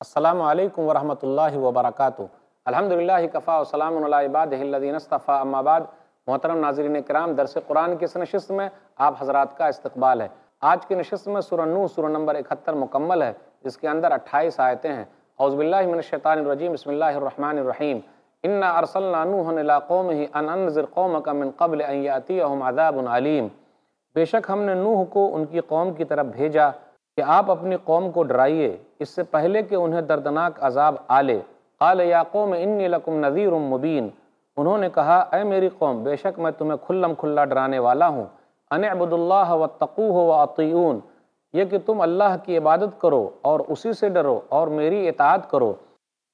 السلام علیکم ورحمۃ اللہ وبرکاتہ۔ الحمد للہ کفا وسلام عباد الدین اصطفیٰ۔ اما بعد، محترم ناظرین کرام، درس قرآن کی اس نشست میں آپ حضرات کا استقبال ہے۔ آج کی نشست میں سورہ نو سورہ نمبر اکہتر مکمل ہے۔ جس کے اندر اٹھائیس آیتیں ہیں۔ اعوذ باللہ من الشیطان الرجیم۔ بسم اللہ الرحمن الرحیم۔ انا ارسلنا نوحا الى قومه ان انذر قومك من قبل ان یاتیہم عذاب علیم۔ بے شک ہم نے نوح کو ان کی قوم کی طرف بھیجا۔ کہ آپ اپنی قوم کو ڈرائیے، اس سے پہلے کہ انہیں دردناک عذاب آلے قال یا قوم، انی لکم نذیر مبین انہوں نے کہا، اے میری قوم، بے شک میں تمہیں کھلم کھلا ڈرانے والا ہوں۔ ان عبد اللہ واتقوہ واطیعون یہ کہ تم اللہ کی عبادت کرو اور اسی سے ڈرو اور میری اطاعت کرو۔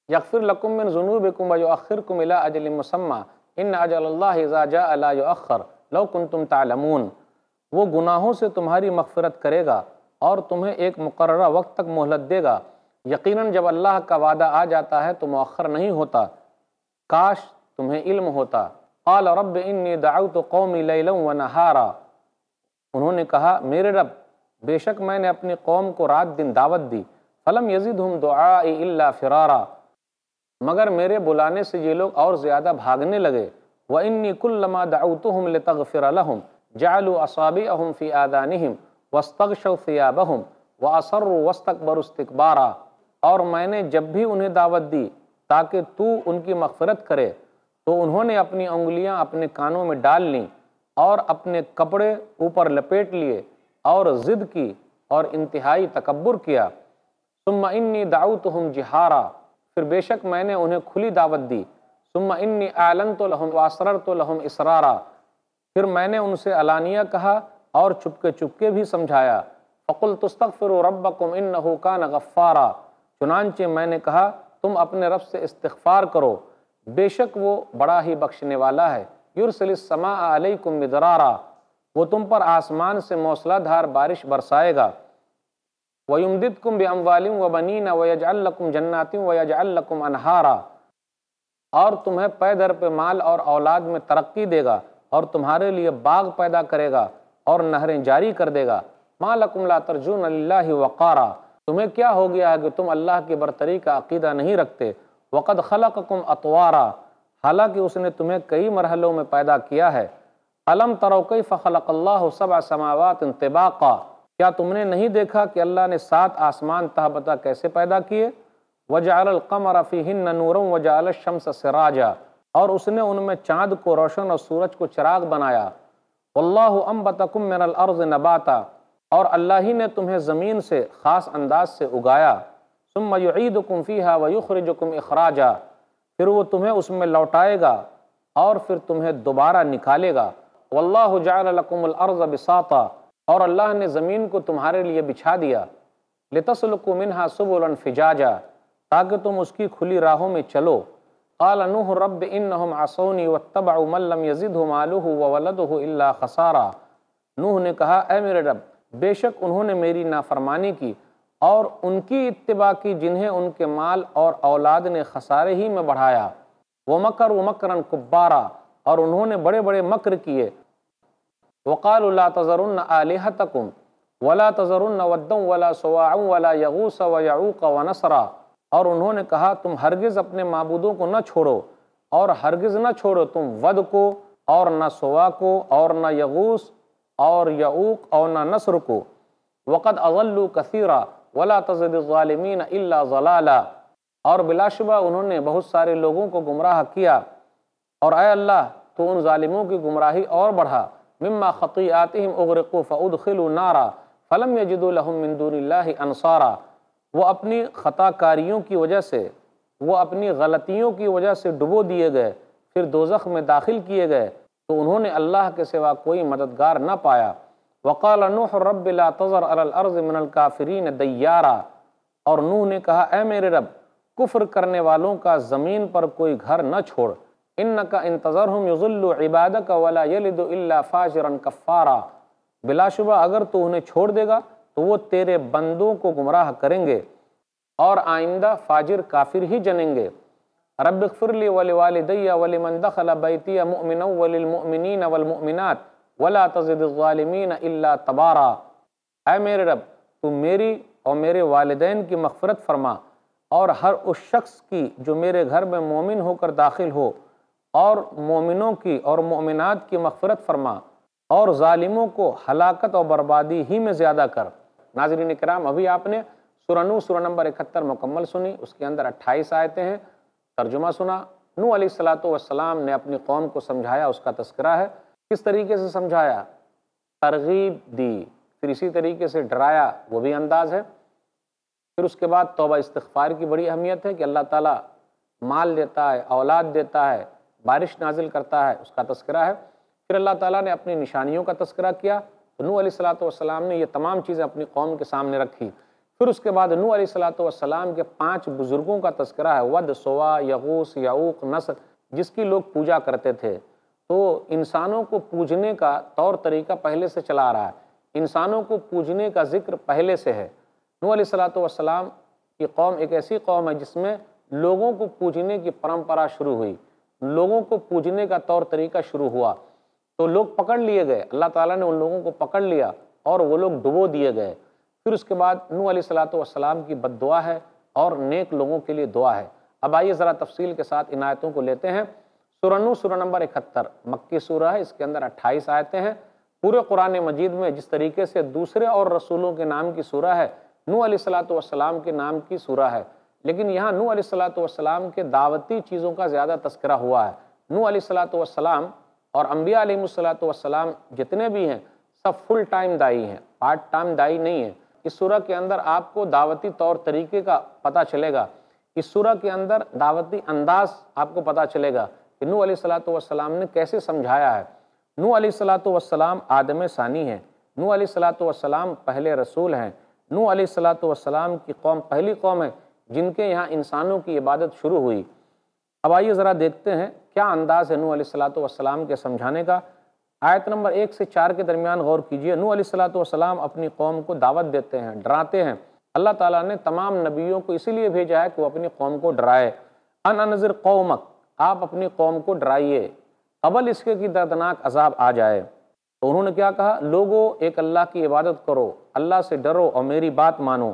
یغفر لکم من ذنوبکم ویؤخرکم الى اجل مسمى ان اجل اللہ اذا جاء لا یؤخر، لو کنتم تعلمون۔ وہ گناہوں سے تمہاری مغفرت کرے گا۔ اور تمہیں ایک مقررہ وقت تک مہلت دے گا۔ یقیناً جب اللہ کا وعدہ آ جاتا ہے تو مؤخر نہیں ہوتا۔ کاش تمہیں علم ہوتا۔ قال رب انی دعوت قومی لیلا و نہارا۔ انہوں نے کہا، میرے رب، بے شک میں نے اپنی قوم کو رات دن دعوت دی۔ فلم یزدہم دعائی الا فرارا۔ مگر میرے بلانے سے یہ لوگ اور زیادہ بھاگنے لگے۔ وَإِنِّي كُلَّمَا دَعُوتُهُمْ لِتَغْفِرَ لَهُمْ جَعَلُوا أَصَابِعَهُمْ فِي آذَانِهِمْ وَاسْتَغْشَوْا ثِيَابَهُمْ وَأَصَرُّوا وَاسْتَكْبَرُوا اسْتِكْبَارًا۔ اور میں نے جب بھی انہیں دعوت دی تاکہ تو ان کی مغفرت کرے، تو انہوں نے اپنی انگلیاں اپنے کانوں میں ڈال لیں اور اپنے کپڑے اوپر لپیٹ لیے اور ضد کی اور انتہائی تکبر کیا۔ ثم انی دعوتہم جہارا۔ پھر بے شک میں نے انہیں کھلی دعوت دی۔ ثم انی اعلنت لہم واسررت لہم اسرارا۔ پھر میں نے ان سے علانیہ کہا اور چپکے چپکے بھی سمجھایا۔ فَقُلْ تُسْتَغْفِرُوا رَبَّكُمْ إِنَّهُ كَانَ غَفَّارًا۔ چنانچہ میں نے کہا، تم اپنے رب سے استغفار کرو۔ بے شک وہ بڑا ہی بخشنے والا ہے۔ یرسل السماء علیکم مدرارا۔ وہ تم پر آسمان سے موصلہ دھار بارش برسائے گا۔ وَيُمْدِدْكُمْ بِأَمْوَالٍ وَبَنِينَ وَيَجْعَلْ لَكُمْ جَنَّاتٍ وَيَجْعَلْ لَكُمْ أَنْهَارًا۔ اور تمہیں پے در پہ مال اور اولاد میں ترقی دے گا اور تمہارے لیے باغ پیدا کرے گا۔ اور نہریں جاری کر دے گا۔ مَا لَكُمْ لَا تَرْجُونَ لِلَّهِ وَقَارًا۔ تمہیں کیا ہو گیا ہے کہ تم اللہ کی برتری کا عقیدہ نہیں رکھتے؟ وَقَدْ خَلَقَكُمْ أَطْوَارًا۔ حالانکہ اس نے تمہیں کئی مرحلوں میں پیدا کیا ہے۔ علم ترو کیف خلق اللہ سبع سماوات انطباقا کیا تم نے نہیں دیکھا کہ اللہ نے سات آسمان تہبتہ کیسے پیدا کیے؟ وجعل القمر فیہن نورا وجعل الشمس سراجا۔ اور اس نے ان میں چاند کو روشن اور سورج کو چراغ بنایا۔ واللہ انبتکم من الارض نباتا، اور اللہ ہی نے تمہیں زمین سے خاص انداز سے اگایا، ثم یعیدکم فیہا ویخرجکم اخراجا، پھر وہ تمہیں اس میں لوٹائے گا اور پھر تمہیں دوبارہ نکالے گا۔ واللہ جعل لکم الارض بساطا، اور اللہ نے زمین کو تمہارے لیے بچھا دیا۔ لتسلکو منہا سبلا فجاجا، تاکہ تم اس کی کھلی راہوں میں چلو۔ قال نوح رب انہم عصونی واتبعوا من لم یزدہ مالہ وولدہ الا خسارا۔ نوح نے کہا، اے میرے رب، بے شک انہوں نے میری نافرمانی کی اور ان کی اتباع کی جنہیں ان کے مال اور اولاد نے خسارے ہی میں بڑھایا۔ وہ مکر و مکرن کبارا اور انہوں نے بڑے بڑے مکر کیے۔ وقال لا تذرن آلہتکم ولا تذرن ودن ولا سواع ولا یغوس ویعوق ونصرا اور انہوں نے کہا، تم ہرگز اپنے معبودوں کو نہ چھوڑو اور ہرگز نہ چھوڑو تم ود کو اور نہ سوا کو اور نہ یغوس اور یعوق اور نہ نصر کو۔ وقد اضلوا کثیرا ولا تزد الظالمین الا ضلالا۔ اور بلا شبہ انہوں نے بہت سارے لوگوں کو گمراہ کیا اور اے اللہ تو ان ظالموں کی گمراہی اور بڑھا۔ مما خطیئاتہم اغرقوا فادخلوا نارا فلم یجدوا لهم من دون اللہ انصارا۔ وہ اپنی خطا کاریوں کی وجہ سے، وہ اپنی غلطیوں کی وجہ سے ڈبو دیے گئے، پھر دوزخ میں داخل کیے گئے، تو انہوں نے اللہ کے سوا کوئی مددگار نہ پایا۔ وقال نوح رب لا تذر على الارض من الكافرین دیارا۔ اور نوح نے کہا، اے میرے رب، کفر کرنے والوں کا زمین پر کوئی گھر نہ چھوڑ۔ انکا انتظرہم یظل عبادک ولا یلد الا فاجرا کفارا۔ بلا شبہ، اگر تو انہیں چھوڑ دے گا تو وہ تیرے بندوں کو گمراہ کریں گے اور آئندہ فاجر کافر ہی جنیں گے۔ رب اغفر لی ولوالدی ولمن دخل بیتی مؤمنا وللمؤمنین والمؤمنات ولا تزد الظالمین الا تبارا۔ اے میرے رب، تو میری اور میرے والدین کی مغفرت فرما اور ہر اس شخص کی جو میرے گھر میں مومن ہو کر داخل ہو اور مومنوں کی اور مومنات کی مغفرت فرما اور ظالموں کو ہلاکت اور بربادی ہی میں زیادہ کر۔ ناظرین کرام، ابھی آپ نے سورہ نو، سورہ نمبر اکہتر مکمل سنی، اس کے اندر اٹھائیس آیتیں ہیں۔ ترجمہ سنا۔ نو علیہ السلاۃ والسلام نے اپنی قوم کو سمجھایا، اس کا تذکرہ ہے۔ کس طریقے سے سمجھایا؟ ترغیب دی۔ پھر اسی طریقے سے ڈرایا، وہ بھی انداز ہے۔ پھر اس کے بعد توبہ استغفار کی بڑی اہمیت ہے کہ اللہ تعالیٰ مال دیتا ہے، اولاد دیتا ہے، بارش نازل کرتا ہے، اس کا تذکرہ ہے۔ پھر اللہ تعالیٰ نے اپنی نشانیوں کا تذکرہ کیا۔ تو نو علیہ السلاۃ والسلام نے یہ تمام چیزیں اپنی قوم کے سامنے رکھی۔ پھر اس کے بعد نو علیہ السلاۃ والسلام کے پانچ بزرگوں کا تذکرہ ہے، ود، سوا یغوس یعوق، نصر، جس کی لوگ پوجا کرتے تھے۔ تو انسانوں کو پوجنے کا طور طریقہ پہلے سے چلا رہا ہے۔ انسانوں کو پوجنے کا ذکر پہلے سے ہے۔ نو علیہ السلاۃ والسلام کی قوم ایک ایسی قوم ہے جس میں لوگوں کو پوجنے کی پرمپرا شروع ہوئی۔ لوگوں کو پوجنے کا طور طریقہ شروع ہوا۔ تو لوگ پکڑ لیے گئے۔ اللہ تعالیٰ نے ان لوگوں کو پکڑ لیا اور وہ لوگ ڈبو دیے گئے۔ پھر اس کے بعد نو علیہ السلاۃ والسلام کی بد دعا ہے اور نیک لوگوں کے لیے دعا ہے۔ اب آئیے ذرا تفصیل کے ساتھ ان آیتوں کو لیتے ہیں۔ سورہ نو سورہ نمبر اکہتر، مکی سورہ ہے۔ اس کے اندر اٹھائیس آیتیں ہیں۔ پورے قرآن مجید میں جس طریقے سے دوسرے اور رسولوں کے نام کی سورہ ہے نو علیہ السلاۃ والسلام کے نام کی سورہ ہے۔ لیکن یہاں نو علیہ السلاۃ والسلام کے دعوتی چیزوں کا زیادہ تذکرہ ہوا ہے۔ نو علیہ السلاۃ والسلام اور انبیاء علیہ السلاۃ والسلام جتنے بھی ہیں، سب فل ٹائم دائی ہیں پارٹ ٹائم دائی نہیں ہیں۔ اس سورہ کے اندر آپ کو دعوتی طور طریقے کا پتہ چلے گا۔ اس سورہ کے اندر دعوتی انداز آپ کو پتہ چلے گا کہ نو علیہ السلاۃ والسلام نے کیسے سمجھایا ہے۔ نو علیہ السلاۃ والسلام آدم ثانی ہیں۔ نو علیہ السلاۃ والسلام پہلے رسول ہیں۔ نو علیہ السلاۃ والسلام کی قوم پہلی قوم ہے جن کے یہاں انسانوں کی عبادت شروع ہوئی۔ اب آئیے ذرا دیکھتے ہیں کیا انداز ہے نو علیہ السلاۃ والسلام کے سمجھانے کا۔ آیت نمبر ایک سے چار کے درمیان غور کیجیے۔ نو علیہ السلاۃ والسلام اپنی قوم کو دعوت دیتے ہیں، ڈراتے ہیں۔ اللہ تعالیٰ نے تمام نبیوں کو اسی لیے بھیجا ہے کہ وہ اپنی قوم کو ڈرائے۔ ان انظر قومک، آپ اپنی قوم کو ڈرائیے۔ قبل اس کے کی دردناک عذاب آ جائے۔ تو انہوں نے کیا کہا؟ لوگوں ایک اللہ کی عبادت کرو۔ اللہ سے ڈرو اور میری بات مانو۔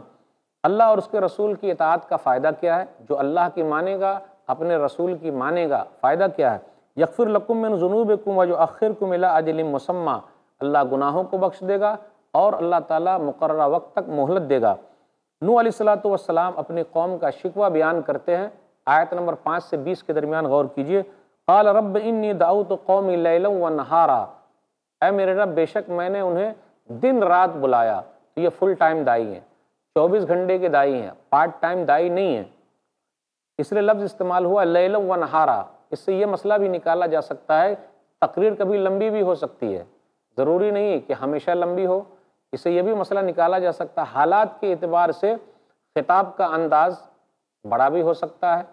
اللہ اور اس کے رسول کی اطاعت کا فائدہ کیا ہے؟ جو اللہ کی مانے گا اپنے رسول کی مانے گا۔ فائدہ کیا ہے؟ یکفر لکم من ذنوبکم و جو اخر کم الى اجل مسمع اللہ گناہوں کو بخش دے گا اور اللہ تعالیٰ مقررہ وقت تک مہلت دے گا۔ نو علیہ السلاۃ والسلام اپنی قوم کا شکوہ بیان کرتے ہیں۔ آیت نمبر پانچ سے بیس کے درمیان غور کیجیے۔ قال رب انی دعوت قومی لیلا و نہارا۔ اے میرے رب، بے شک میں نے انہیں دن رات بلایا۔ تو یہ فل ٹائم دائی ہیں۔ چوبیس گھنٹے کے دائی ہیں۔ پارٹ ٹائم دائی نہیں ہیں۔ اس لیے لفظ استعمال ہوا لیل و نہارا۔ اس سے یہ مسئلہ بھی نکالا جا سکتا ہے، تقریر کبھی لمبی بھی ہو سکتی ہے۔ ضروری نہیں کہ ہمیشہ لمبی ہو۔ اس سے یہ بھی مسئلہ نکالا جا سکتا ہے۔ حالات کے اعتبار سے خطاب کا انداز بڑا بھی ہو سکتا ہے،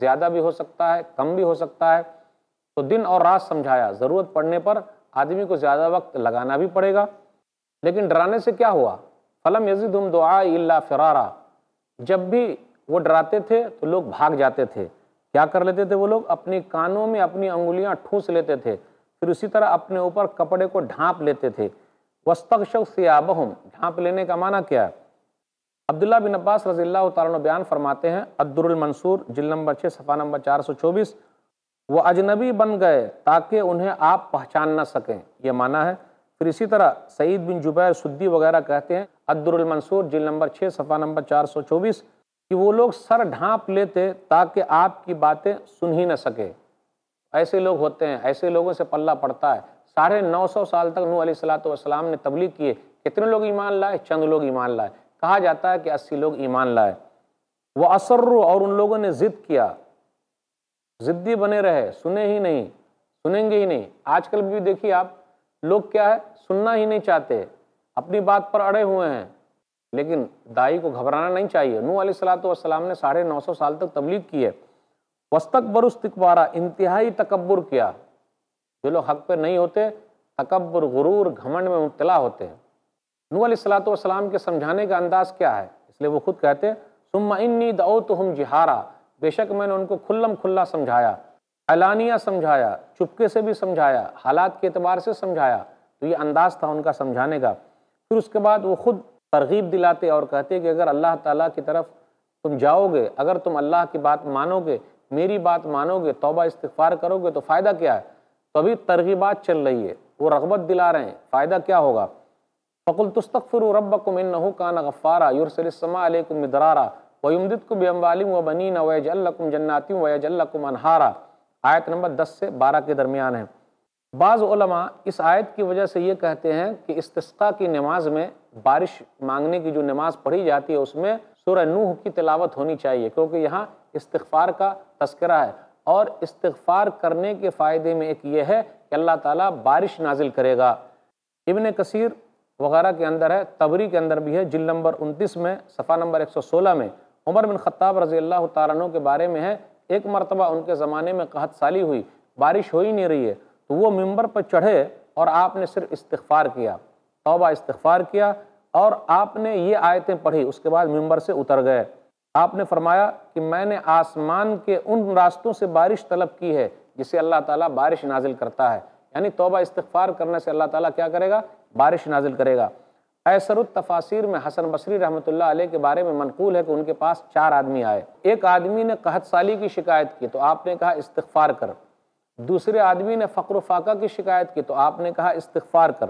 زیادہ بھی ہو سکتا ہے، کم بھی ہو سکتا ہے۔ تو دن اور رات سمجھایا۔ ضرورت پڑنے پر آدمی کو زیادہ وقت لگانا بھی پڑے گا۔ لیکن ڈرانے سے کیا ہوا؟ فلم یزدہم دعا اللہ فرارا۔ جب بھی وہ ڈراتے تھے تو لوگ بھاگ جاتے تھے۔ کیا کر لیتے تھے وہ لوگ؟ اپنی کانوں میں اپنی انگلیاں ٹھوس لیتے تھے۔ پھر اسی طرح اپنے اوپر کپڑے کو ڈھانپ لیتے تھے۔ وسطق سیابہم ڈھانپ لینے کا معنی کیا ہے؟ عبداللہ بن عباس رضی اللہ تعالیٰ بیان فرماتے ہیں عدر المنصور جل نمبر چھ، صفحہ نمبر چار سو چوبیس۔ وہ اجنبی بن گئے تاکہ انہیں آپ پہچان نہ سکیں۔ یہ معنی ہے۔ پھر اسی طرح سعید بن جبیر سدی وغیرہ کہتے ہیں عدر المنصور جل نمبر چھ، صفحہ نمبر چار سو چوبیس۔ کہ وہ لوگ سر ڈھانپ لیتے تاکہ آپ کی باتیں سن ہی نہ سکے۔ ایسے لوگ ہوتے ہیں، ایسے لوگوں سے پلہ پڑتا ہے۔ ساڑھے نو سو سال تک نو علیہ السلاۃ والسلام نے تبلیغ کیے کتنے لوگ ایمان لائے؟ چند لوگ ایمان لائے۔ کہا جاتا ہے کہ اسی لوگ ایمان لائے۔ وہ اثر اور ان لوگوں نے ضد کیا۔ ضدی بنے رہے، سنے ہی نہیں، سنیں گے ہی نہیں۔ آج کل بھی دیکھیے آپ، لوگ کیا ہے؟ سننا ہی نہیں چاہتے۔ اپنی بات پر اڑے ہوئے ہیں۔ لیکن دائی کو گھبرانا نہیں چاہیے۔ نو علیہ السلاۃ والسلام نے ساڑھے نو سو سال تک تبلیغ کی ہے۔ وسطک برستقبارہ انتہائی تکبر کیا۔ جو لوگ حق پہ نہیں ہوتے، تکبر، غرور، گھمنڈ میں مبتلا ہوتے ہیں۔ نو علیہ السلاۃ والسلام کے سمجھانے کا انداز کیا ہے؟ اس لیے وہ خود کہتے ہیں سم انی دعوتہم جہارا بے شک میں نے ان کو کھلم کھلا سمجھایا، اعلانیہ سمجھایا، چپکے سے بھی سمجھایا، حالات کے اعتبار سے سمجھایا۔ تو یہ انداز تھا ان کا سمجھانے کا۔ پھر اس کے بعد وہ خود ترغیب دلاتے اور کہتے کہ اگر اللہ تعالیٰ کی طرف تم جاؤ گے اگر تم اللہ کی بات مانو گے میری بات مانو گے توبہ استغفار کرو گے تو فائدہ کیا ہے؟ تو ابھی ترغیبات چل رہی ہے، وہ رغبت دلا رہے ہیں، فائدہ کیا ہوگا؟ فقل تستغفروا ربکم انہو کان غفارا یرسل السماء علیکم مدرارا ویمددکم بیموالیم و ویجعل لکم جناتیم ویجعل لکم انہارا۔ آیت نمبر دس سے بارہ کے درمیان ہے۔ بعض علماء اس آیت کی وجہ سے یہ کہتے ہیں کہ استسقاء کی نماز میں بارش مانگنے کی جو نماز پڑھی جاتی ہے، اس میں سورہ نوح کی تلاوت ہونی چاہیے، کیونکہ یہاں استغفار کا تذکرہ ہے۔ اور استغفار کرنے کے فائدے میں ایک یہ ہے کہ اللہ تعالیٰ بارش نازل کرے گا۔ ابن کثیر وغیرہ کے اندر ہے، تبری کے اندر بھی ہے جل نمبر انتیس میں، صفحہ نمبر ایک سو سولہ میں۔ عمر بن خطاب رضی اللہ تعالیٰ عنہ کے بارے میں ہے، ایک مرتبہ ان کے زمانے میں قحط سالی ہوئی، بارش ہو ہی نہیں رہی ہے۔ تو وہ ممبر پر چڑھے اور آپ نے صرف استغفار کیا۔ توبہ استغفار کیا اور آپ نے یہ آیتیں پڑھی، اس کے بعد ممبر سے اتر گئے۔ آپ نے فرمایا کہ میں نے آسمان کے ان راستوں سے بارش طلب کی ہے جسے اللہ تعالیٰ بارش نازل کرتا ہے۔ یعنی توبہ استغفار کرنے سے اللہ تعالیٰ کیا کرے گا؟ بارش نازل کرے گا۔ ایسر التفاصیر میں حسن بصری رحمۃ اللہ علیہ کے بارے میں منقول ہے کہ ان کے پاس چار آدمی آئے۔ ایک آدمی نے قحط سالی کی شکایت کی تو آپ نے کہا استغفار کر۔ دوسرے آدمی نے فقر و فاقہ کی شکایت کی تو آپ نے کہا استغفار کر۔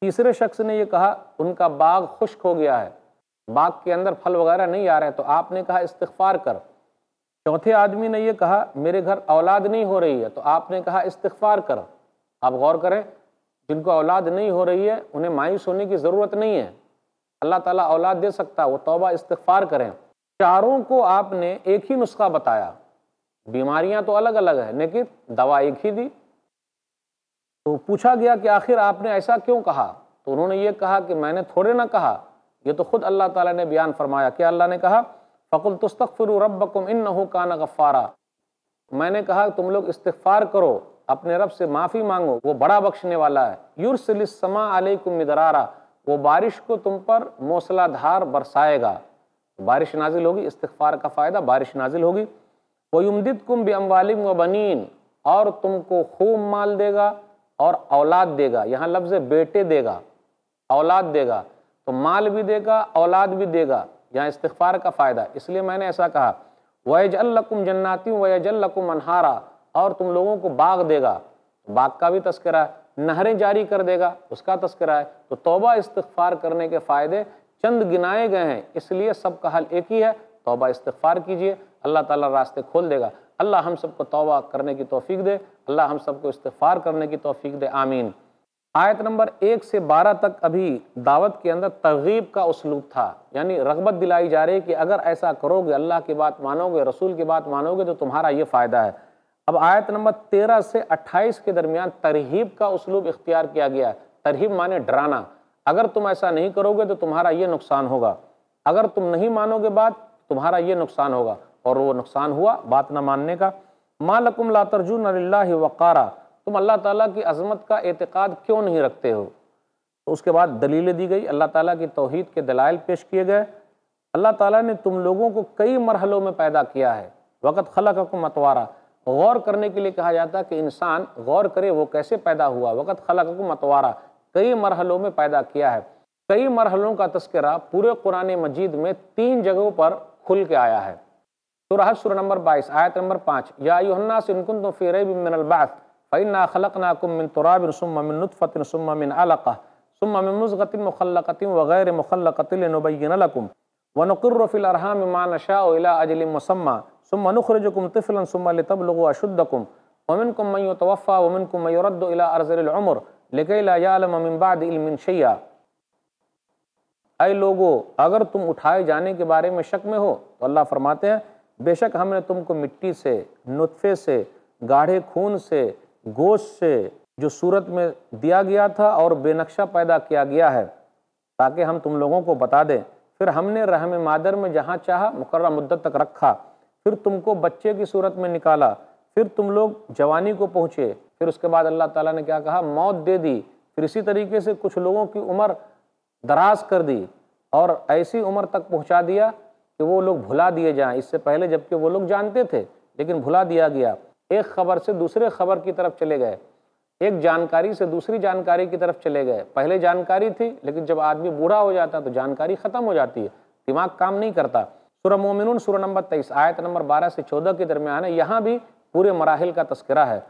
تیسرے شخص نے یہ کہا، ان کا باغ خشک ہو گیا ہے، باغ کے اندر پھل وغیرہ نہیں آ رہے تو آپ نے کہا استغفار کر چوتھے آدمی نے یہ کہا، میرے گھر اولاد نہیں ہو رہی ہے، تو آپ نے کہا استغفار کر آپ غور کریں، جن کو اولاد نہیں ہو رہی ہے، انہیں مایوس ہونے کی ضرورت نہیں ہے۔ اللہ تعالیٰ اولاد دے سکتا وہ توبہ استغفار کریں۔ چاروں کو آپ نے ایک ہی نسخہ بتایا۔ بیماریاں تو الگ الگ ہیں، لیکن دوا ایک ہی دی۔ تو پوچھا گیا کہ آخر آپ نے ایسا کیوں کہا؟ تو انہوں نے یہ کہا کہ میں نے تھوڑے نہ کہا، یہ تو خود اللہ تعالیٰ نے بیان فرمایا۔ کہ اللہ نے کہا؟ فقل تستغفروا ربکم انہو کان غفارا۔ میں نے کہا، تم لوگ استغفار کرو، اپنے رب سے معافی مانگو، وہ بڑا بخشنے والا ہے۔ یرسل السماء علیکم مدرارا۔ وہ بارش کو تم پر موسلہ دھار برسائے گا۔ بارش نازل ہوگی، استغفار کا فائدہ بارش نازل ہوگی۔ وَيُمْدِدْكُمْ بِأَمْوَالِمْ وَبَنِينَ۔ اور تم کو خوب مال دے گا۔ اور اولاد دے گا، یہاں لفظ بیٹے دے گا، اولاد دے گا، تو مال بھی دے گا، اولاد بھی دے گا، یہاں استغفار کا فائدہ اس لیے میں نے ایسا کہا، وَيَجْعَلْ لَكُمْ جَنَّاتِمْ وَيَجْعَلْ لَكُمْ أَنْحَارًا اور تم لوگوں کو باغ دے گا۔ باغ کا بھی تذکرہ ہے، نہریں جاری کر دے گا، اس کا تذکرہ ہے۔ تو توبہ استغفار کرنے کے فائدے چند گنائے گئے ہیں، اس لیے سب کا حل ایک ہی ہے، توبہ استغفار کیجیے، اللہ تعالیٰ راستے کھول دے گا۔ اللہ ہم سب کو توبہ کرنے کی توفیق دے، اللہ ہم سب کو استغفار کرنے کی توفیق دے، آمین۔ آیت نمبر ایک سے بارہ تک ابھی دعوت کے اندر ترغیب کا اسلوب تھا۔ یعنی رغبت دلائی جا رہی کہ اگر ایسا کرو گے اللہ کی بات مانو گے رسول کی بات مانو گے تو تمہارا یہ فائدہ ہے۔ اب آیت نمبر تیرہ سے اٹھائیس کے درمیان ترہیب کا اسلوب اختیار کیا گیا۔ ہے ترہیب مانے ڈرانا۔ اگر تم ایسا نہیں کرو گے تو تمہارا یہ نقصان ہوگا۔ اگر تم نہیں مانو گے بات، تمہارا یہ نقصان ہوگا۔ اور وہ نقصان ہوا بات نہ ماننے کا۔ ما لکم لا ترجون للہ وقارا۔ تم اللہ تعالیٰ کی عظمت کا اعتقاد کیوں نہیں رکھتے ہو؟ تو اس کے بعد دلیلیں دی گئی۔ اللہ تعالیٰ کی توحید کے دلائل پیش کیے گئے۔ اللہ تعالیٰ نے تم لوگوں کو کئی مرحلوں میں پیدا کیا ہے۔ وقت خلقکم اتوارا غور کرنے کے لیے کہا جاتا ہے کہ انسان غور کرے وہ کیسے پیدا ہوا۔ وقت خلق کو متوارا کئی مرحلوں میں پیدا کیا ہے۔ کئی مرحلوں کا تذکرہ پورے قرآن مجید میں تین جگہوں پر کھل کے آیا ہے۔ سورہ سورہ نمبر بائیس، آیت نمبر پانچ، یا ایوہ الناس ان کنتم فی ریب من البعث، فَإِنَّا خَلَقْنَاكُم مِّن تُرَابٍ ثُمَّ مِّن نُطْفَةٍ ثُمَّ مِّن عَلَقَةٍ ثُمَّ مِّن مُزْغَةٍ مُخَلَّقَةٍ وَغَيْرِ مُخَلَّقَةٍ لِنُبَيِّنَ لَكُمْ وَنُقِرُّ فِي الْأَرْحَامِ مَا نَشَاءُ إِلَىٰ أَجْلٍ مُّسَمًّى ثم نخرجكم طفلا ثم لتبلغوا اشدكم ومنكم من يتوفى ومنكم من يرد الى ارذل العمر لكي لا يعلم من بعد علم شيئا اے لوگو، اگر تم اٹھائے جانے کے بارے میں شک میں ہو تو اللہ فرماتے ہیں بے شک ہم نے تم کو مٹی سے، نطفے سے، گاڑھے خون سے، گوشت سے، جو صورت میں دیا گیا تھا اور بے نقشہ پیدا کیا گیا ہے، تاکہ ہم تم لوگوں کو بتا دیں۔ پھر ہم نے رحم مادر میں جہاں چاہا مقررہ مدت تک رکھا۔ پھر تم کو بچے کی صورت میں نکالا۔ پھر تم لوگ جوانی کو پہنچے۔ پھر اس کے بعد اللہ تعالیٰ نے کیا کہا؟ موت دے دی۔ پھر اسی طریقے سے کچھ لوگوں کی عمر دراز کر دی اور ایسی عمر تک پہنچا دیا کہ وہ لوگ بھلا دیے جائیں۔ اس سے پہلے جبکہ وہ لوگ جانتے تھے، لیکن بھلا دیا گیا۔ ایک خبر سے دوسرے خبر کی طرف چلے گئے۔ ایک جانکاری سے دوسری جانکاری کی طرف چلے گئے۔ پہلے جانکاری تھی، لیکن جب آدمی بوڑھا ہو جاتا تو جانکاری ختم ہو جاتی ہے۔ دماغ کام نہیں کرتا۔ سورہ مومنون، سورہ نمبر تیئیس، آیت نمبر بارہ سے چودہ کے درمیان ہے۔ یہاں بھی پورے مراحل کا تذکرہ ہے۔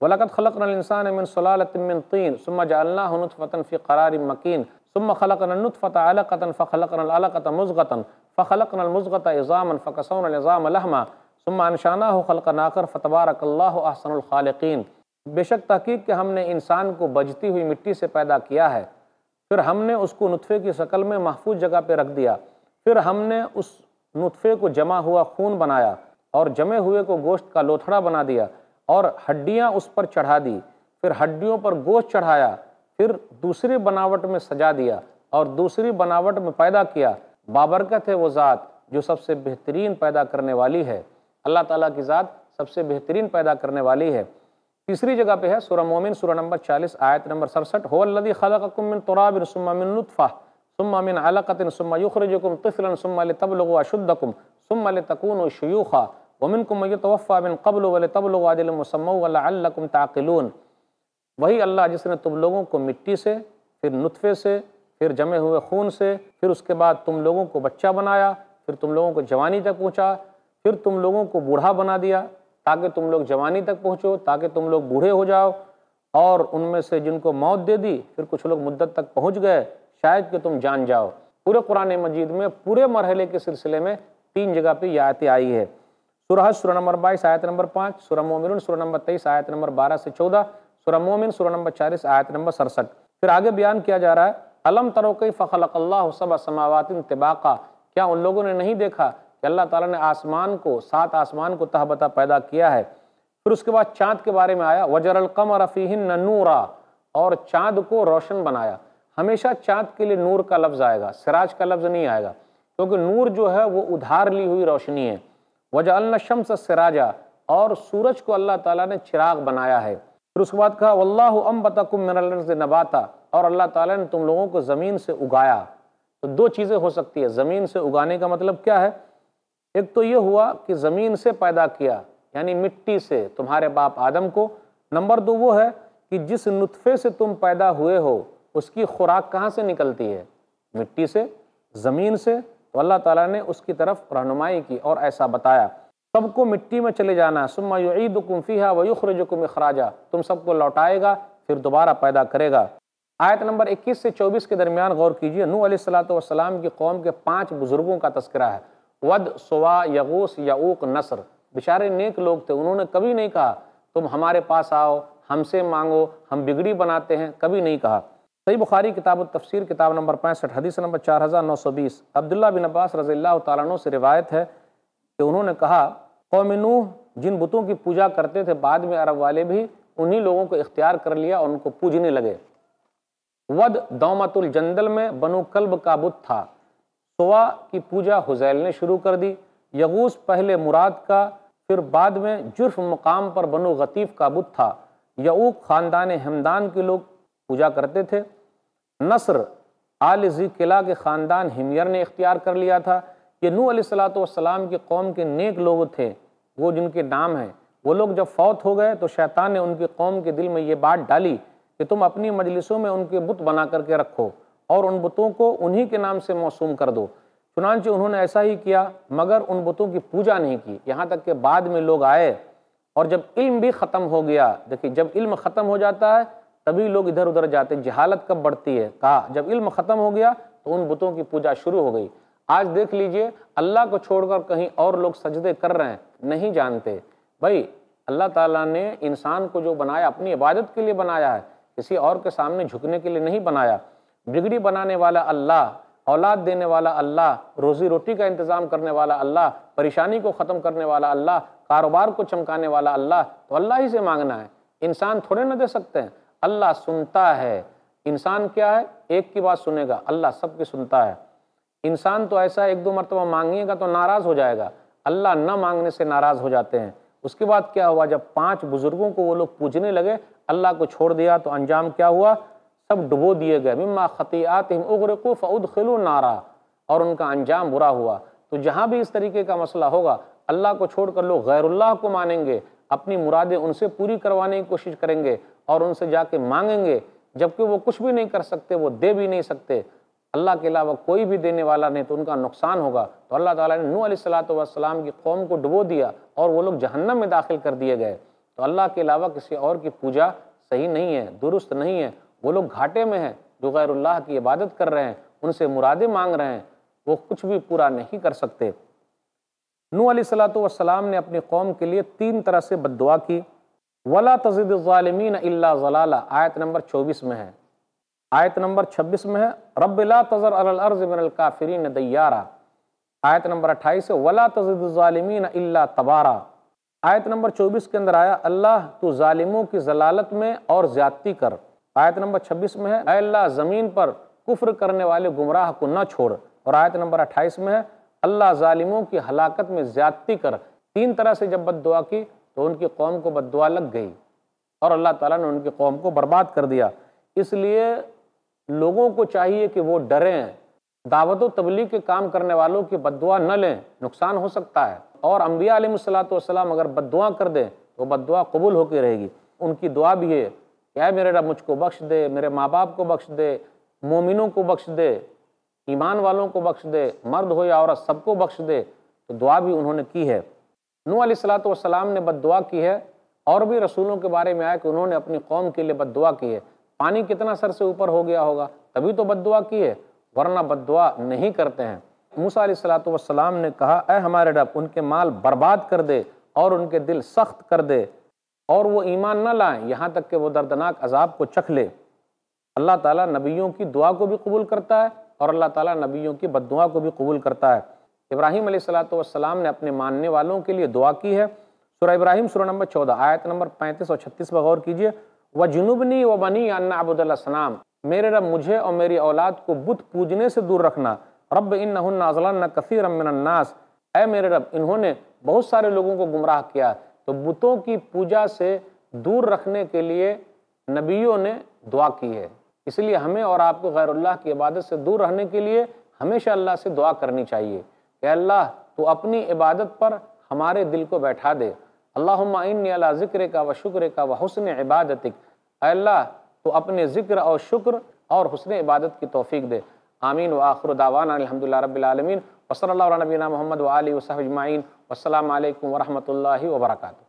وَلَقَدْ خَلَقْنَا الْإِنسَانَ مِنْ صُلَالَةٍ مِنْ طِينٍ ثُمَّ جَعَلْنَاهُ نُطْفَةً فِي قَرَارٍ مَكِينٍ ثُمَّ خَلَقْنَا النُّطْفَةَ عَلَقَةً فَخَلَقْنَا الْعَلَقَةَ مُزْغَةً فَخَلَقْنَا الْمُزْغَةَ عِظَامًا فَكَسَوْنَا الْعِظَامَ لَحْمًا ثُمَّ أَنشَأْنَاهُ خَلْقًا آخَرَ فَتَبَارَكَ اللَّهُ أَحْسَنُ الْخَالِقِينَ۔ بے شک تحقیق کہ ہم نے انسان کو بجتی ہوئی مٹی سے پیدا کیا ہے۔ پھر ہم نے اس کو نطفے کی شکل میں محفوظ جگہ پہ رکھ دیا۔ پھر ہم نے اس نطفے کو جمع ہوا خون بنایا اور جمے ہوئے کو گوشت کا لوتھڑا بنا دیا اور ہڈیاں اس پر چڑھا دی۔ پھر ہڈیوں پر گوشت چڑھایا۔ پھر دوسری بناوٹ میں سجا دیا اور دوسری بناوٹ میں پیدا کیا۔ بابرکت ہے وہ ذات جو سب سے بہترین پیدا کرنے والی ہے۔ اللہ تعالیٰ کی ذات سب سے بہترین پیدا کرنے والی ہے۔ تیسری جگہ پہ ہے سورہ مومن، سورہ نمبر چالیس، آیت نمبر سرسٹھ ہو الذی خلقکم من تراب ثم من نطفہ، ثم من علقة ثم يخرجكم طفلا ثم لتبلغوا اشدكم ثم لتكونوا شيوخا ومنكم من يتوفى من قبل ولتبلغوا اجل مسمى ولعلكم تعقلون۔ وہی اللہ جس نے تم لوگوں کو مٹی سے، پھر نطفے سے پھر جمے ہوئے خون سے، پھر اس کے بعد تم لوگوں کو بچہ بنایا، پھر تم لوگوں کو جوانی تک پہنچا، پھر تم لوگوں کو بوڑھا بنا دیا، تاکہ تم لوگ جوانی تک پہنچو، تاکہ تم لوگ بوڑھے ہو جاؤ۔ اور ان میں سے جن کو موت دے دی، پھر کچھ لوگ مدت تک پہنچ گئے۔ شاید کہ تم جان جاؤ۔ پورے قرآن مجید میں، پورے مرحلے کے سلسلے میں تین جگہ پہ یہ آیتیں آئی ہے سورہ سورہ نمبر بائیس، آیت نمبر پانچ، سورہ مومنون، سورہ نمبر تیئیس، آیت نمبر بارہ سے چودہ، سورہ مومن، سورہ نمبر چالیس، آیت نمبر سرسٹھ پھر آگے بیان کیا جا رہا ہے۔ علم تروقی فخلق اللہ سب سماوات انتباقہ کیا ان لوگوں نے نہیں دیکھا کہ اللہ تعالیٰ نے آسمان کو، سات آسمان کو تہبتہ پیدا کیا ہے؟ پھر اس کے بعد چاند کے بارے میں آیا، وجر القمر فیہن نورا، اور چاند کو روشن بنایا۔ ہمیشہ چاند کے لیے نور کا لفظ آئے گا، سراج کا لفظ نہیں آئے گا، کیونکہ نور جو ہے وہ ادھار لی ہوئی روشنی ہے۔ وجعلنا الشمس سراجا، اور سورج کو اللہ تعالیٰ نے چراغ بنایا ہے۔ پھر اس کے بعد کہا، واللہ انبتکم من الارض نباتا اور اللہ تعالیٰ نے تم لوگوں کو زمین سے اگایا۔ تو دو چیزیں ہو سکتی ہے زمین سے اگانے کا مطلب کیا ہے؟ ایک تو یہ ہوا کہ زمین سے پیدا کیا یعنی مٹی سے تمہارے باپ آدم کو۔ نمبر دو وہ ہے کہ جس نطفے سے تم پیدا ہوئے ہو، اس کی خوراک کہاں سے نکلتی ہے؟ مٹی سے، زمین سے۔ تو اللہ تعالیٰ نے اس کی طرف رہنمائی کی اور ایسا بتایا۔ سب کو مٹی میں چلے جانا ثم یعیدکم فیہا ویخرجکم اخراجا تم سب کو لوٹائے گا، پھر دوبارہ پیدا کرے گا۔ آیت نمبر اکیس سے چوبیس کے درمیان غور کیجیے۔ نو علیہ السلام کی قوم کے پانچ بزرگوں کا تذکرہ ہے۔ ود، سوا یغوس یعوق، نصر۔ بشارے نیک لوگ تھے، انہوں نے کبھی نہیں کہا، تم ہمارے پاس آؤ، ہم سے مانگو، ہم بگڑی بناتے ہیں، کبھی نہیں کہا۔ صحیح بخاری کتاب التفسیر، کتاب نمبر پینسٹھ، حدیث نمبر چار ہزار نو سو بیس۔ عبداللہ بن عباس رضی اللہ تعالیٰ عنہ سے روایت ہے کہ انہوں نے کہا قوم نوح جن بتوں کی پوجا کرتے تھے، بعد میں عرب والے بھی انہی لوگوں کو اختیار کر لیا اور ان کو پوجنے لگے۔ ود دومت الجندل میں بنو کلب کا بت تھا۔ سوا کی پوجا حزیل نے شروع کر دی۔ یغوس پہلے مراد کا، پھر بعد میں جرف مقام پر بنو غطیف کا بت تھا۔ یعوق خاندان ہمدان کے لوگ پوجا کرتے تھے۔ نصر آل زی قلعہ کے خاندان ہمیر نے اختیار کر لیا تھا یہ نو علیہ السلام کی قوم کے نیک لوگ تھے۔ وہ جن کے نام ہیں، وہ لوگ جب فوت ہو گئے تو شیطان نے ان کی قوم کے دل میں یہ بات ڈالی کہ تم اپنی مجلسوں میں ان کے بت بنا کر کے رکھو اور ان بتوں کو انہی کے نام سے موسوم کر دو۔ چنانچہ انہوں نے ایسا ہی کیا، مگر ان بتوں کی پوجا نہیں کی۔ یہاں تک کہ بعد میں لوگ آئے اور جب علم بھی ختم ہو گیا، دیکھیں جب علم ختم ہو جاتا ہے، تبھی لوگ ادھر ادھر جاتے جہالت کب بڑھتی ہے؟ کہا، جب علم ختم ہو گیا تو ان بتوں کی پوجا شروع ہو گئی۔ آج دیکھ لیجیے، اللہ کو چھوڑ کر کہیں اور لوگ سجدے کر رہے ہیں، نہیں جانتے۔ بھائی، اللہ تعالیٰ نے انسان کو جو بنایا، اپنی عبادت کے لیے بنایا ہے، کسی اور کے سامنے جھکنے کے لیے نہیں بنایا۔ بگڑی بنانے والا اللہ، اولاد دینے والا اللہ، روزی روٹی کا انتظام کرنے والا اللہ، پریشانی کو ختم کرنے والا اللہ، کاروبار کو چمکانے والا اللہ، تو اللہ ہی سے مانگنا ہے۔ انسان تھوڑے نہ دے سکتے ہیں۔ اللہ سنتا ہے۔ انسان کیا ہے؟ ایک کی بات سنے گا، اللہ سب کی سنتا ہے۔ انسان تو ایسا ایک دو مرتبہ مانگیے گا تو ناراض ہو جائے گا۔ اللہ نہ مانگنے سے ناراض ہو جاتے ہیں۔ اس کے بعد کیا ہوا؟ جب پانچ بزرگوں کو وہ لوگ پوجنے لگے، اللہ کو چھوڑ دیا تو انجام کیا ہوا؟ سب ڈبو دیے گئے۔ مما خطیعاتہم اغرقو فادخلوا نارا اور ان کا انجام برا ہوا۔ تو جہاں بھی اس طریقے کا مسئلہ ہوگا، اللہ کو چھوڑ کر لوگ غیر اللہ کو مانیں گے۔ اپنی مرادیں ان سے پوری کروانے کی کوشش کریں گے اور ان سے جا کے مانگیں گے۔ جبکہ وہ کچھ بھی نہیں کر سکتے، وہ دے بھی نہیں سکتے۔ اللہ کے علاوہ کوئی بھی دینے والا نہیں تو ان کا نقصان ہوگا۔ تو اللہ تعالیٰ نے نو علیہ السلاۃ والسلام کی قوم کو ڈبو دیا اور وہ لوگ جہنم میں داخل کر دیے گئے۔ تو اللہ کے علاوہ کسی اور کی پوجا صحیح نہیں ہے، درست نہیں ہے۔ وہ لوگ گھاٹے میں ہیں جو غیر اللہ کی عبادت کر رہے ہیں، ان سے مرادیں مانگ رہے ہیں۔ وہ کچھ بھی پورا نہیں کر سکتے۔ نو علیہ السلاۃ والسلام نے اپنی قوم کے لیے تین طرح سے بد دعا کی۔ ولا تزد الظالمین اللہ ضلالہ آیت نمبر چوبیس میں ہے۔ آیت نمبر چھبیس میں ہے، رب لا تذر علی الارض من الكافرین دیارہ آیت نمبر اٹھائیس ہے، ولا تزد الظالمین اللہ تبارہ آیت نمبر چوبیس کے اندر آیا، اللہ تو ظالموں کی ضلالت میں اور زیادتی کر۔ آیت نمبر چھبیس میں ہے، اے اللہ زمین پر کفر کرنے والے گمراہ کو نہ چھوڑ۔ اور آیت نمبر اٹھائیس میں ہے، اللہ ظالموں کی ہلاکت میں زیادتی کر۔ تین طرح سے جب بد دعا کی، تو ان کی قوم کو بد دعا لگ گئی۔ اور اللہ تعالیٰ نے ان کی قوم کو برباد کر دیا۔ اس لیے لوگوں کو چاہیے کہ وہ ڈریں، دعوت و تبلیغ کے کام کرنے والوں کی بد دعا نہ لیں، نقصان ہو سکتا ہے۔ اور انبیاء علیہ السلاۃ والسلام اگر بد دعا کر دیں تو بد دعا قبول ہو کے رہے گی۔ ان کی دعا بھی ہے کہ اے میرے رب، مجھ کو بخش دے، میرے ماں باپ کو بخش دے، مومنوں کو بخش دے، ایمان والوں کو بخش دے، مرد ہو یا عورت، سب کو بخش دے۔ تو دعا بھی انہوں نے کی ہے۔ نو علیہ السلاۃ والسلام نے بد دعا کی ہے۔ اور بھی رسولوں کے بارے میں آیا کہ انہوں نے اپنی قوم کے لیے بد دعا کی ہے۔ پانی کتنا سر سے اوپر ہو گیا ہوگا؟ تبھی تو بد دعا کی ہے ورنہ بد دعا نہیں کرتے ہیں۔ موسیٰ علیہ السلاۃ والسلام نے کہا، اے ہمارے رب، ان کے مال برباد کر دے اور ان کے دل سخت کر دے اور وہ ایمان نہ لائیں، یہاں تک کہ وہ دردناک عذاب کو چکھ لے۔ اللہ تعالیٰ نبیوں کی دعا کو بھی قبول کرتا ہے اور اللہ تعالیٰ نبیوں کی بد دعا کو بھی قبول کرتا ہے۔ ابراہیم علیہ السلاۃ والسلام نے اپنے ماننے والوں کے لیے دعا کی ہے۔ سورہ ابراہیم، سورہ نمبر چودہ، آیت نمبر پینتیس اور چھتیس پر غور کیجیے جنوبنی و بنی ان عبد السلام میرے رب مجھے اور میری اولاد کو بت پوجنے سے دور رکھنا۔ رب ان نہ کثیر من الناس۔ اے میرے رب، انہوں نے بہت سارے لوگوں کو گمراہ کیا۔ تو بتوں کی پوجا سے دور رکھنے کے لیے نبیوں نے دعا کی ہے۔ اس لیے ہمیں اور آپ کو غیر اللہ کی عبادت سے دور رہنے کے لیے ہمیشہ اللہ سے دعا کرنی چاہیے۔ کہ اللہ تو اپنی عبادت پر ہمارے دل کو بیٹھا دے۔ اللہم انی علی ذکر کا و شکر کا و حسن عبادتک۔ اے اللہ، تو اپنے ذکر اور شکر اور حسن عبادت کی توفیق دے۔ آمین۔ و آخر دعوانا الحمدللہ رب العالمین۔ وصلی اللہ علیہ نبینا محمد و علیہ وصحب اجمعین۔ والسلام علیکم ورحمۃ اللہ وبرکاتہ۔